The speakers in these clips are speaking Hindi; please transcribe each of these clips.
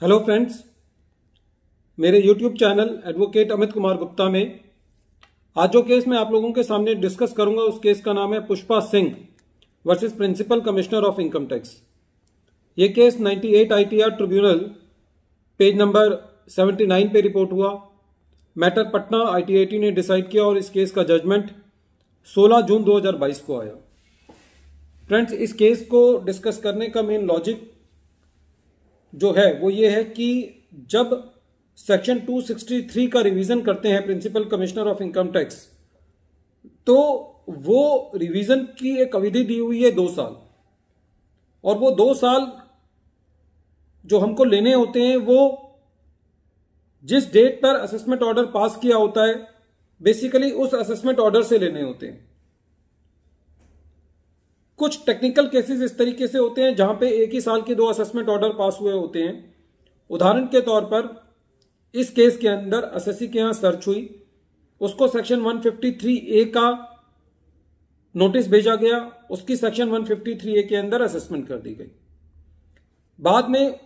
हेलो फ्रेंड्स मेरे YouTube channel advocate Amit Kumar Gupta में आज जो केस मैं आप लोगों के सामने डिस्कस करूँगा, उस केस का नाम है Pushpa Singh versus principal commissioner of income tax ये case 98 ITR tribunal page number 79 पे रिपोर्ट हुआ। मैटर पटना आईटीआईटी ने डिसाइड किया और इस केस का जजमेंट 16 जून 2022 को आया। फ्रेंड्स इस केस को डिस्कस करने का मेन लॉजिक जो है, वो ये है कि जब सेक्शन 263 का रिवीजन करते हैं principal commissioner of income tax तो वो रिवीजन की एक अवधि दी हुई है दो साल। और वो दो साल जो हमको लेने होते हैं, वो जिस डेट पर असेसमेंट ऑर्डर पास किया होता है बेसिकली उस असेसमेंट ऑर्डर से लेने होते हैं। कुछ टेक्निकल केसेस इस तरीके से होते हैं जहाँ पे एक ही साल के दो असेसमेंट ऑर्डर पास हुए होते हैं। उदाहरण के तौर पर, इस केस के अंदर एसएससी के यहाँ सर्च हुई। उसको सेक्शन 153 ए का नोटिस भेजा गया। उसकी सेक्शन 153 ए के अंदर असेसमेंट कर दी गई। बाद में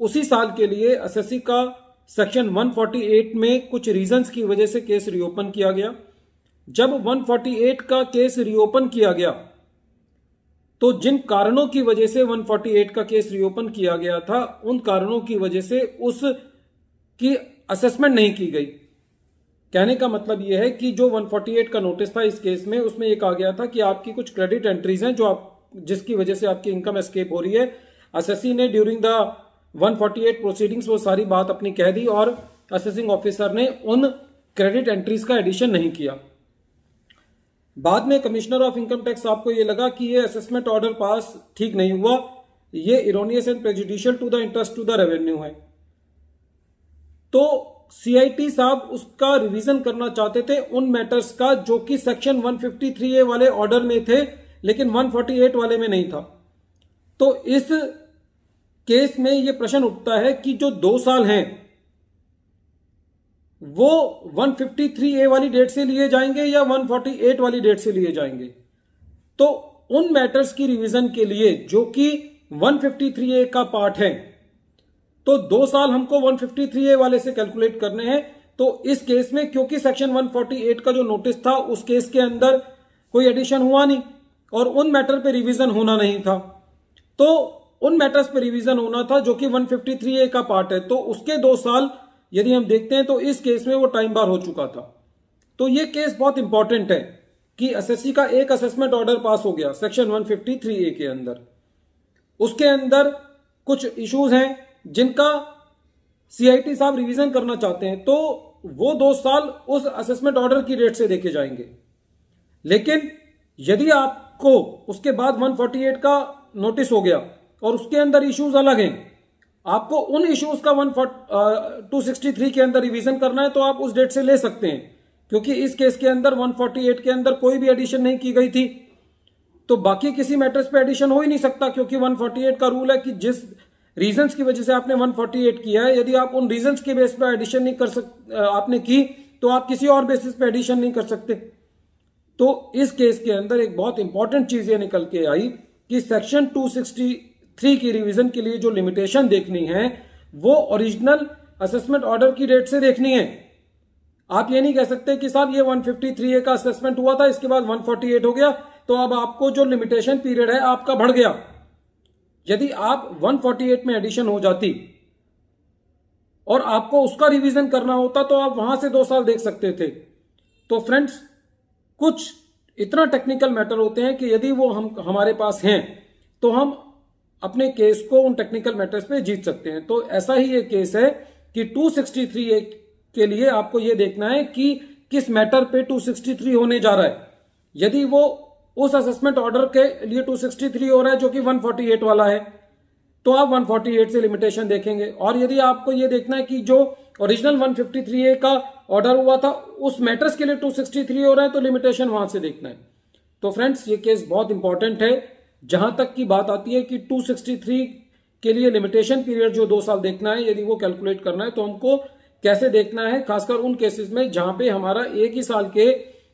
उसी साल के लिए एसएससी का सेक्शन 148 में कुछ रीजंस की वजह से केस रिओपन किया गया। जब 148 का केस रिओपन किया गया तो जिन कारणों की वजह से 148 का केस रिओपन किया गया था, उन कारणों की वजह से उस की असेसमेंट नहीं की गई। कहने का मतलब यह है कि जो 148 का नोटिस था इस केस में, उसमें एक आ गया था कि आपकी कुछ क्रेडिट एंट्रीज हैं जो आप, जिसकी वजह से आपकी इनकम एस्केप हो रही है। एसएससी ने ड्यूरिंग द 148 प्रोसीडिंग्स वो सारी बात अपनी कह दी और असेसिंग ऑफिसर ने उन क्रेडिट एंट्रीज का एडिशन नहीं किया। बाद में कमिश्नर ऑफ़ इनकम टैक्स आपको ये लगा कि ये असेसमेंट ऑर्डर पास ठीक नहीं हुआ। ये erroneous and prejudicial to the interest to the revenue है। तो सीआईटी साहब उसका रिवीजन करना चाहते थे उन मैटर्स का जो कि सेक्शन 153 ए वाले ऑर्डर में थे, लेकिन 148 वाले में नहीं था। तो इस केस में यह प्रश्न उठता है कि जो दो साल हैं वो 153 ए वाली डेट से लिए जाएँगे या 148 वाली डेट से लिए जाएँगे? तो उन मैटर्स की रिवीजन के लिए जो कि 153 ए का पार्ट है तो दो साल हमको 153 ए वाले से कैलकुलेट करने हैं। तो इस केस में क्योंकि सेक्शन 148 का जो नोटिस था, उस केस के अंदर कोई एडिशन हुआ नहीं और उन मैटर पे रिवीजन होना नहीं था। तो उन मैटर्स पे रिवीजन होना था जो कि 153 ए का पार्ट है। तो उसके दो साल यदि हम देखते हैं तो इस केस में वो टाइम बार हो चुका था। तो ये केस बहुत इंपॉर्टेंट है कि एसएससी का एक असेसमेंट ऑर्डर पास हो गया सेक्शन 153 ए के अंदर। उसके अंदर कुछ इश्यूज़ हैं जिनका सीआईटी साहब रिवीजन करना चाहते हैं तो वो दो साल उस असेसमेंट ऑर्डर की रेट से देखे जाएँगे। लेकिन यदि आपको उसके बाद 148 का नोटिस हो गया और उसके अंदर इश्यूज़ अलग हैं आपको उन इश्यूज़ का वन टू थ्री के अंदर रिवीजन करना है तो आप उस डेट से ले सकते हैं। क्योंकि इस केस के अंदर 148 के अंदर कोई भी एडिशन नहीं की गई थी। तो बाकी किसी मैटर्स पे एडिशन हो ही नहीं सकता, क्योंकि 148 का रूल है कि जिस रीजंस की वजह से आपने 148 किया है, यदि आप उन रीजंस के बेस पर एडिशन नहीं कर सक आपने की तो आप किसी और बेसिस पे एडिशन नहीं कर सकते। तो इस केस के अंदर एक बहुत इंपॉर्टेंट चीज़ ये निकल के आई कि सेक्शन 260 थ्री की रिवीजन के लिए जो लिमिटेशन देखनी है, वो ओरिजिनल असेसमेंट ऑर्डर की डेट से देखनी है। आप ये नहीं कह सकते कि साहब ये 153 ए का असेसमेंट हुआ था, इसके बाद 148 हो गया तो अब आपको जो लिमिटेशन पीरियड है, आपका बढ़ गया। यदि आप 148 में एडिशन हो जाती और आपको उसका रिवीजन करना होता तो आप वहाँ से दो साल देख सकते थे। तो फ्रेंड्स कुछ इतना टेक्निकल मैटर होते हैं कि यदि वो हम, हमारे पास हैं तो हम अपने केस को उन टेक्निकल मैटर्स पे जीत सकते हैं। तो ऐसा ही एक केस है कि 263 के लिए आपको यह देखना है कि किस मैटर पे 263 होने जा रहा है। यदि वो उस असेसमेंट ऑर्डर के लिए 263 हो रहा है जो कि 148 वाला है तो आप 148 से लिमिटेशन देखेंगे। और यदि आपको यह देखना है कि जो ओरिजिनल 153 ए का ऑर्डर हुआ था, उस मैटर्स के लिए 263 हो रहा है तो लिमिटेशन वहाँ से देखना है। तो फ्रेंड्स ये केस बहुत इंपॉर्टेंट है। जहाँ तक की बात आती है कि 263 के लिए लिमिटेशन पीरियड जो दो साल देखना है, यदि वो कैलकुलेट करना है तो हमको कैसे देखना है, खासकर उन केसेस में जहाँ पे हमारा एक ही साल के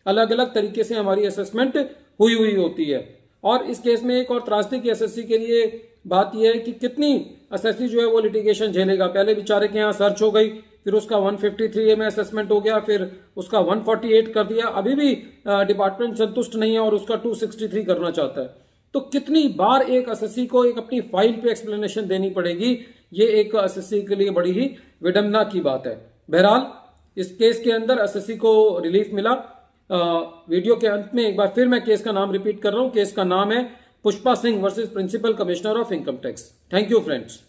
अलग अलग तरीके से हमारी असेसमेंट हुई हुई होती है। और इस केस में एक और त्रासदी की एसएससी के लिए बात यह है कि कितनी असेसी जो है वो लिटिगेशन झेलेगा। पहले बेचारे के यहाँ सर्च हो गई, फिर उसका 153 ए में असेसमेंट हो गया, फिर उसका 148 कर दिया। अभी भी डिपार्टमेंट संतुष्ट नहीं है और उसका 263 करना चाहता है। तो कितनी बार एक एसएससी को एक अपनी फ़ाइल पे एक्सप्लेनेशन देनी पड़ेगी? ये एक एसएससी के लिए बड़ी ही विडम्बना की बात है। बहरहाल, इस केस के अंदर एसएससी को रिलीफ मिला। वीडियो के अंत में एक बार फिर मैं केस का नाम रिपीट कर रहा हूँ। केस का नाम है Pushpa Singh versus principal commissioner of income tax thank you friends